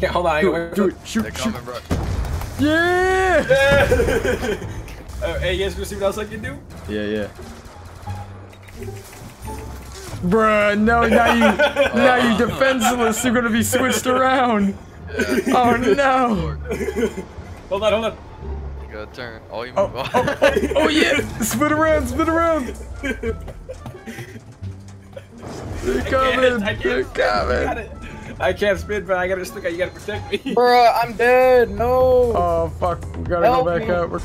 can't hold on. I Do gotta it, do it. wait. Shoot, They're shoot. coming, bro. Yeah! Uh, hey, you guys gonna see what else I can do? Yeah, yeah. Bruh, no, now you, now you defenseless. You're gonna be switched around. Oh no! Hold on, hold on. You gotta turn. Oh, you Oh, move. oh, oh, oh yeah! Spin around, spin around. They're coming. I They're can't. I, got coming. It. I can't spin, but I gotta stick. out. You gotta protect me. Bruh, I'm dead. No. Oh fuck! We gotta Help go back me. up. We're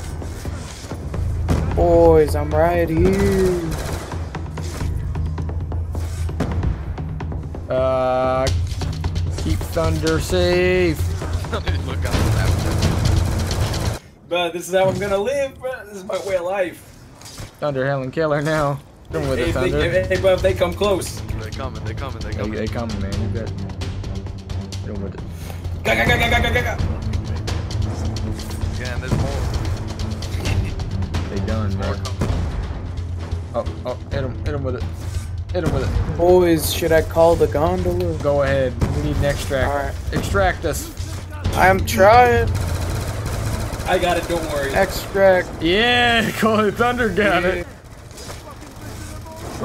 Boys, I'm right here. Uh, keep Thunder safe. Look on. But this is how I'm gonna live, bro. This is my way of life. Thunder, Helen, kill her now. Come with Hey, it, if they, Thunder. if, hey, but if they come close. They coming. They coming. They They, coming. they coming, man. You got. Come with it. Ga, ga, ga, ga, ga, ga, ga, ga. There's more. They done, More man. Oh, oh, hit him, hit him with it. Hit him with it. Boys, should I call the gondola? Go ahead. We need an extract. Alright. Extract us. I'm trying. I got it. Don't worry. Extract. Yeah, call it. Thunder got it.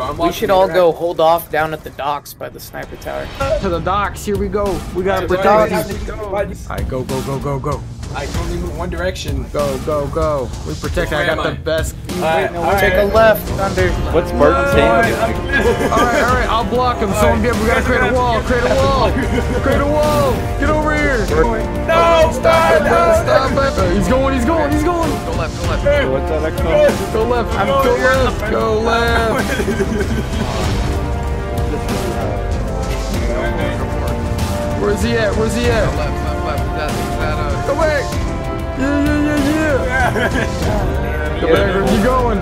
Bro, I'm We should all interact. go hold off down at the docks by the sniper tower. To the docks. Here we go. We gotta Bro, protect I- these. Alright, go, go, go, go, go. I can only move one direction. Go, go, go. We protect. Where I got am the I? best. Alright, No, take a left, Thunder. What's Spartan's No. name? Alright, alright. I'll block him. Someone get. We gotta create a wall. Create a wall. Create a wall. Go left. Go left. What's that extra? Go left. I'm go going left. Go left. Where's he at? Where's he Go at? left. Left. Left. Is that, that, uh, Go back. Yeah, yeah, yeah, yeah. Go back. Where's he going?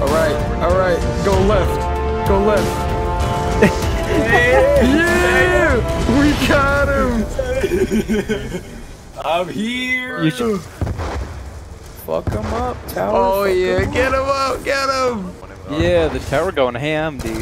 All right. All right. Go left. Go left. yeah. We got him. I'm here. You should. Fuck him up, tower. Oh yeah, yeah. 'em Get him up, Get him. Yeah, the tower going ham, dude.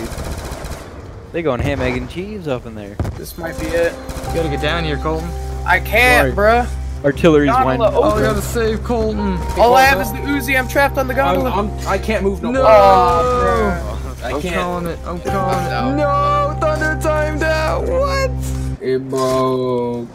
They going ham, egg, and cheese up in there. This might be it. You gotta get down here, Colton. I can't, bruh. Artillery's Gondola winding. Oh, open. we gotta save Colton. All I have is the Uzi. I'm trapped on the I'm, gondola. I'm, I can't move no No. more. Ah, oh, I I'm can't. calling it. I'm calling it. No, Thunder timed out. What? It broke.